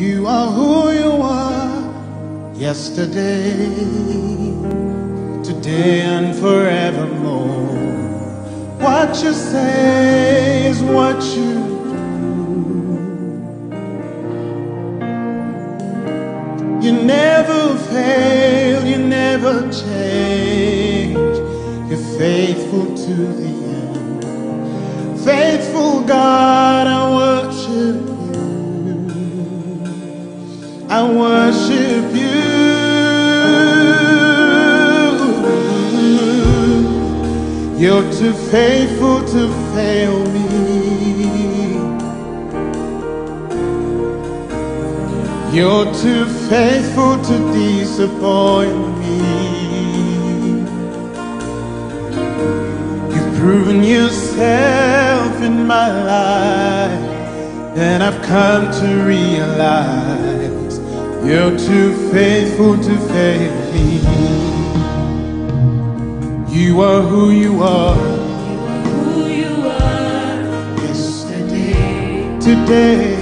You are who you are yesterday, today, and forevermore. What you say is what you do. You never fail, you never change. You're faithful to the end. Faithful God. I worship you. You're too faithful to fail me. You're too faithful to disappoint me. You've proven yourself in my life, and I've come to realize. You're too faithful to fail me. You are who you are. You are who you are. Yesterday, today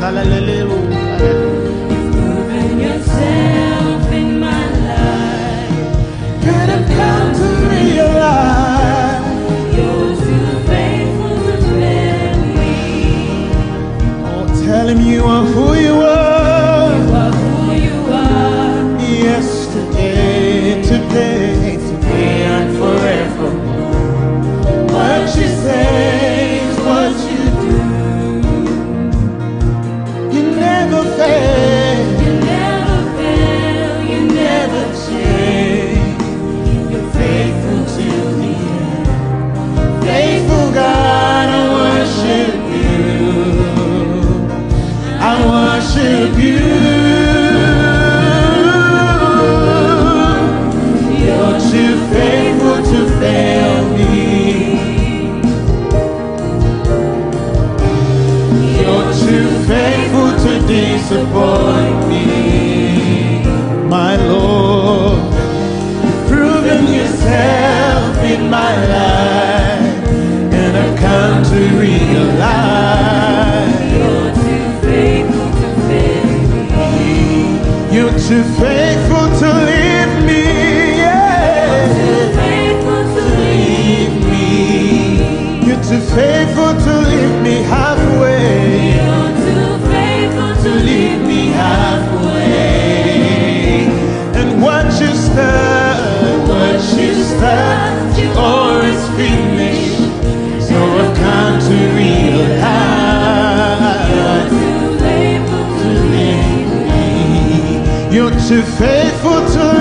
Hallelujah. for time.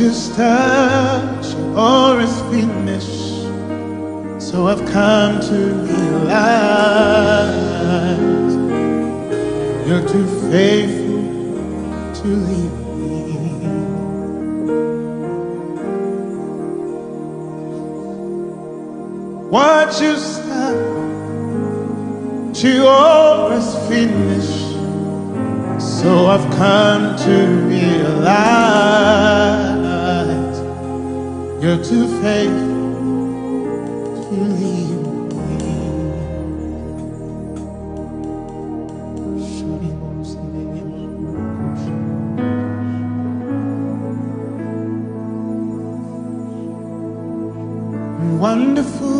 precious touch or is finished. So I've come to realize you're too faithful to leave me. What you start to always finish. So I've come to realize. You're too faithful to leave me. Wonderful.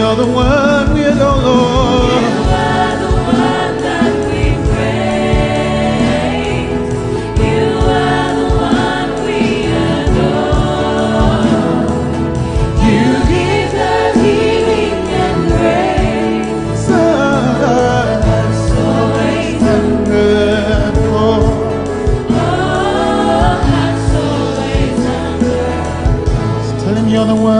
You're the one we adore. You are the one that we praise. You are the one we adore. You give us healing and grace. So Us always under. Oh, us always under. Tell him you're the one.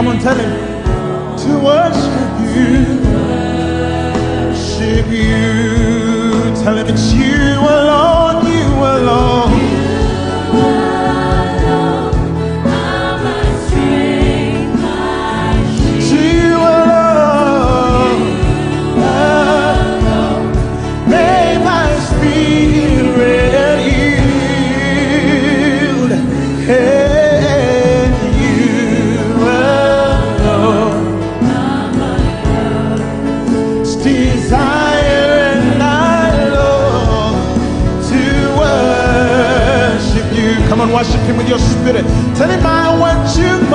Come on, tell him to worship you, worship you. Tell him it's you. with your spirit. Tell him I want you.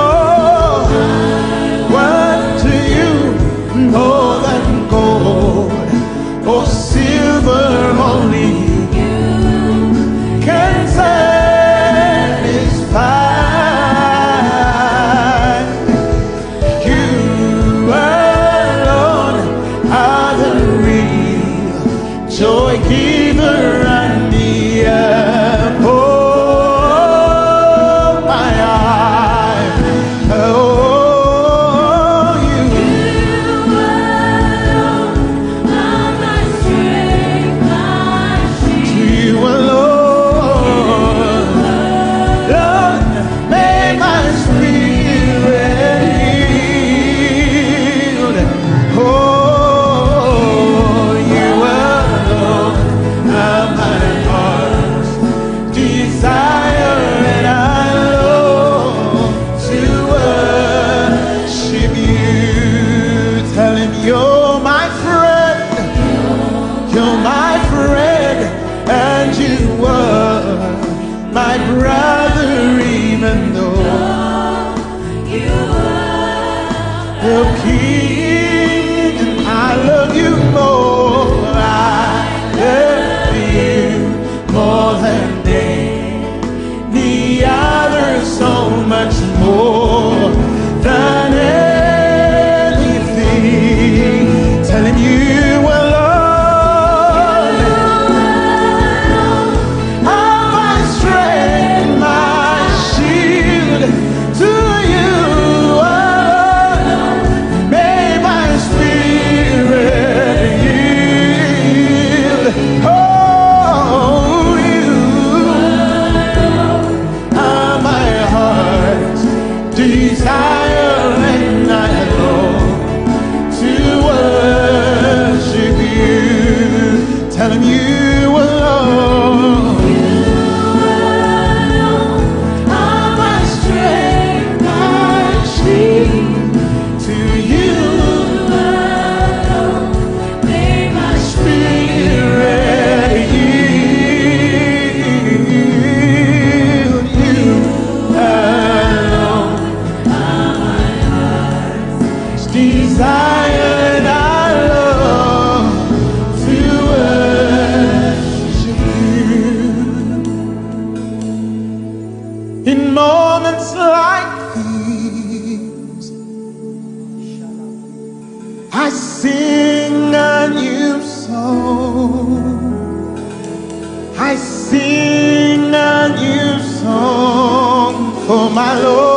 will keep. oh my Lord.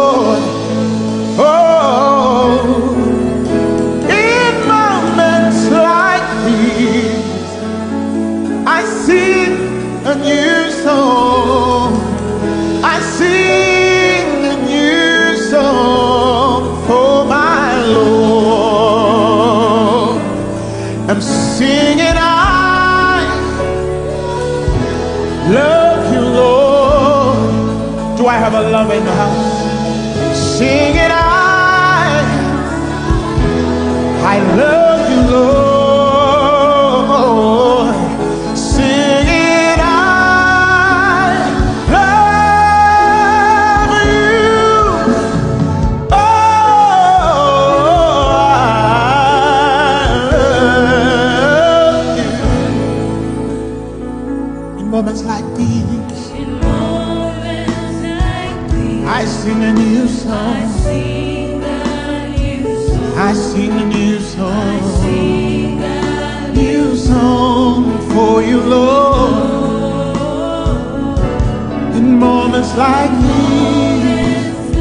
moments like these,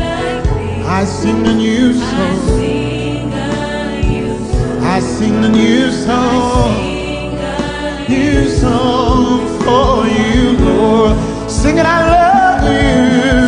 I sing a new song. I sing a new song, new song for you, Lord. Sing it, I love you.